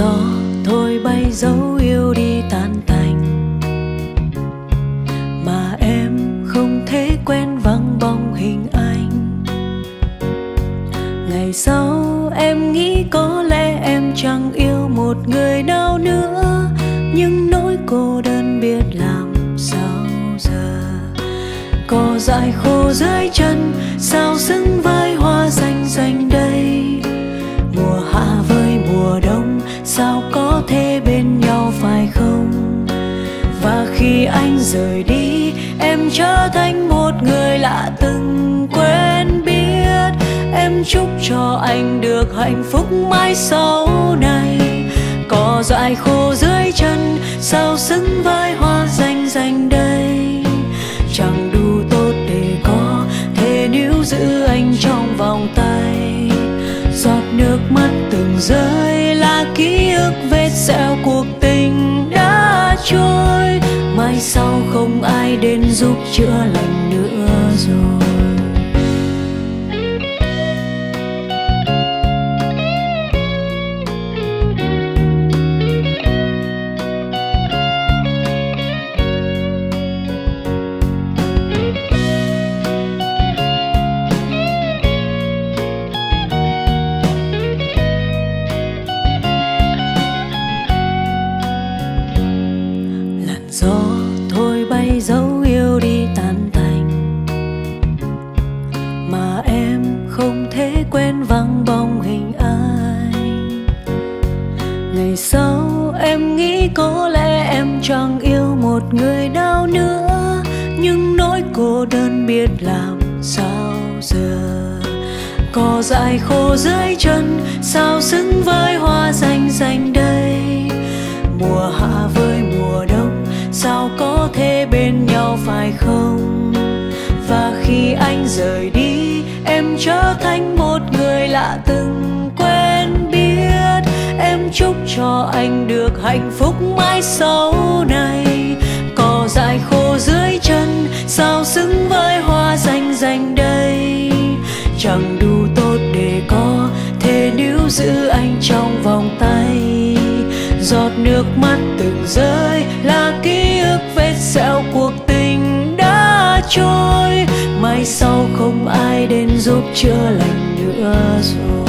gió, thôi bay dấu yêu đi tan tành mà em không thể quen vắng bóng hình anh ngày sau em nghĩ có lẽ em chẳng yêu một người nào nữa. Nhưng nỗi cô đơn biết làm sao giờ? Cỏ dại khô dưới chân, sao xứng vai khi anh rời đi, em trở thành một người lạ từng quen biết. Em chúc cho anh được hạnh phúc mãi sau này. Cỏ dại khô dưới chân, sao xứng với hoa xanh xanh đây? Chẳng đủ tốt để có thể níu giữ anh trong vòng tay. Giọt nước mắt từng rơi, là ký ức vết sẹo cuộc tình đã trôi sau không ai đến giúp chữa lành nữa rồi. Ngày sau em nghĩ có lẽ em chẳng yêu một người nào nữa. Nhưng nỗi cô đơn biết làm sao giờ? Cỏ dại khô dưới chân, sao xứng với hoa xanh xanh đây? Mùa hạ với mùa đông, sao có thể bên nhau phải không? Và khi anh rời đi, em trở thành cho anh được hạnh phúc mãi sau này. Cỏ dại khô dưới chân, sao xứng với hoa xanh xanh đây? Chẳng đủ tốt để có thể níu giữ anh trong vòng tay. Giọt nước mắt từng rơi là ký ức vết sẹo cuộc tình đã trôi. Mai sau không ai đến giúp chữa lành nữa rồi.